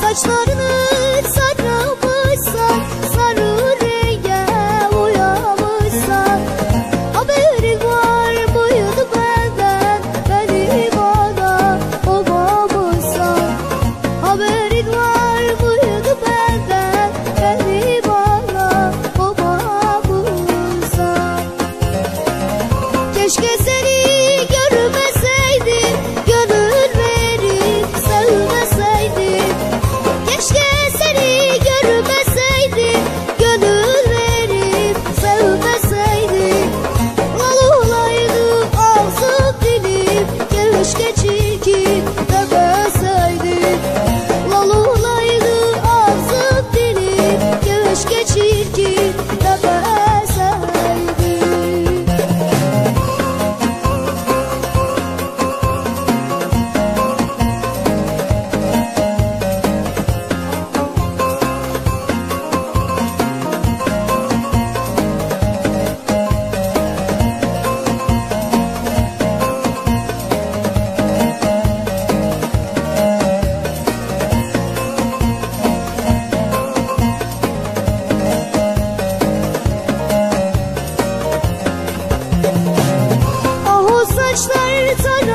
Saçlar 走